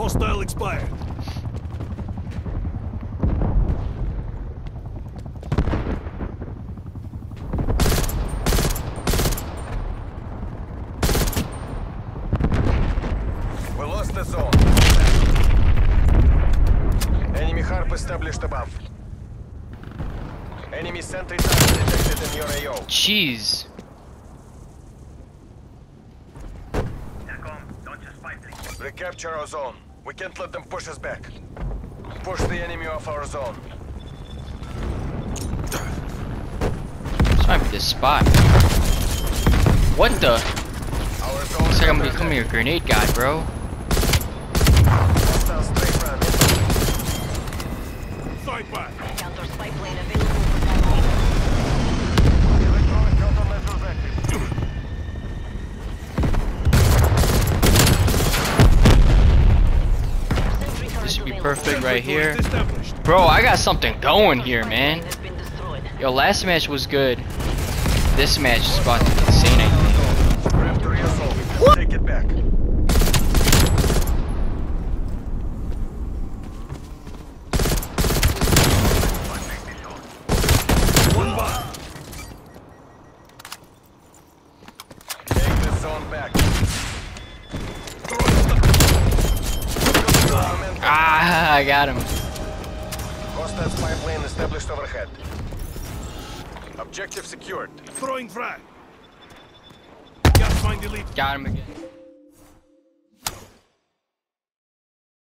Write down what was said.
Hostile expired. We lost the zone. Enemy harp established above. Enemy sentry target detected in your AO. Jeez. Recapture our zone. We can't let them push us back. Push the enemy off our zone. This might be the spot. What the? Our zone Looks like I'm under becoming a grenade guy, bro. Hostile straight run. Side back. Counter spy plane available for taxi. Electronic countermeasures active. Sentry turret This should be available. Perfect right here. Bro, I got something going here, man. plane has been destroyed. Yo, last match was good. This match is about to be insane, I think. We're after your zone. Take it back. One back. I got him. Hostile spy plane established overhead. Objective secured. Throwing frag. Gas find elite. Got him again.